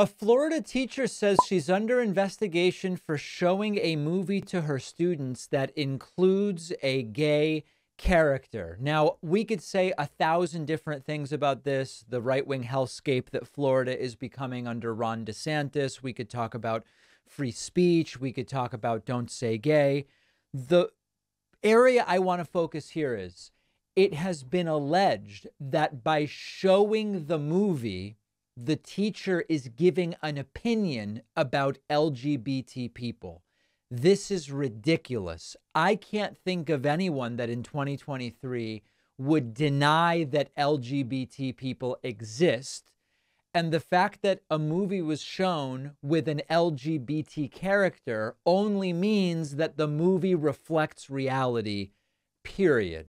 A Florida teacher says she's under investigation for showing a movie to her students that includes a gay character. Now, we could say a thousand different things about this, the right wing hellscape that Florida is becoming under Ron DeSantis. We could talk about free speech. We could talk about don't say gay. The area I want to focus here is it has been alleged that by showing the movie, the teacher is giving an opinion about LGBT people. This is ridiculous. I can't think of anyone that in 2023 would deny that LGBT people exist. And the fact that a movie was shown with an LGBT character only means that the movie reflects reality, period.